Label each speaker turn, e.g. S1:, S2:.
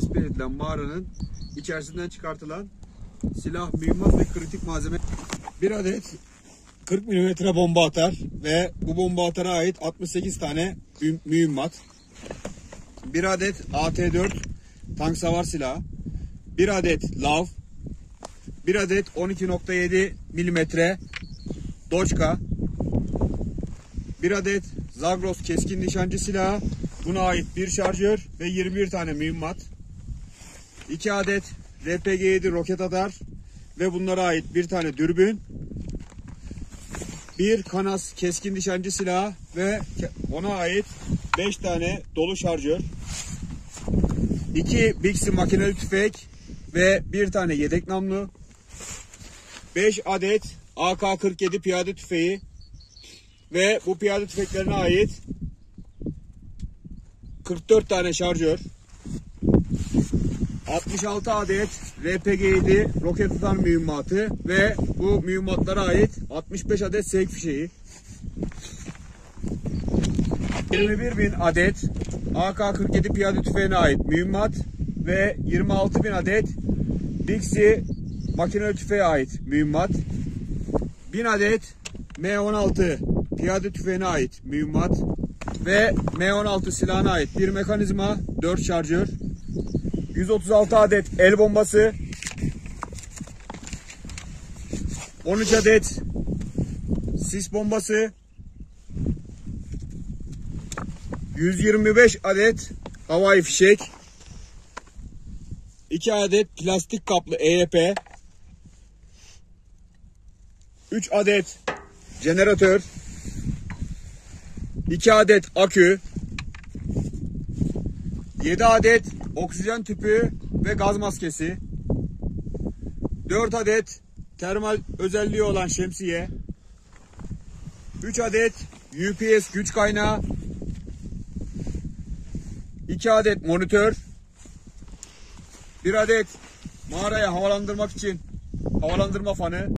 S1: tespit edilen mağaranın içerisinden çıkartılan silah, mühimmat ve kritik malzeme. Bir adet 40 milimetre bomba atar ve bu bomba atara ait 68 tane mü- mühimmat. Bir adet AT-4 tank savar silahı. Bir adet lav. Bir adet 12.7 milimetre Doçka. Bir adet Zagros keskin nişancı silahı. Buna ait bir şarjör ve 21 tane mühimmat. 2 adet RPG-7 roket atar ve bunlara ait bir tane dürbün. Bir kanas keskin nişancı silahı ve ona ait 5 tane dolu şarjör. 2 Bixi makineli tüfek ve bir tane yedek namlu. 5 adet AK-47 piyade tüfeği ve bu piyade tüfeklerine ait 44 tane şarjör. 66 adet RPG-7 roket tutan mühimmatı ve bu mühimmatlara ait 65 adet sevk fişeği. 21 bin adet AK-47 piyade tüfeğine ait mühimmat ve 26 bin adet Dixie makineli tüfeğe ait mühimmat. 1000 adet M16 piyade tüfeğine ait mühimmat ve M16 silahına ait bir mekanizma 4 şarjör 136 adet el bombası. 13 adet sis bombası. 125 adet havai fişek. 2 adet plastik kaplı EYP 3 adet jeneratör. 2 adet akü 7 adet oksijen tüpü ve gaz maskesi. 4 adet termal özelliği olan şemsiye. 3 adet UPS güç kaynağı. 2 adet monitör. 1 adet mağaraya havalandırmak için havalandırma fanı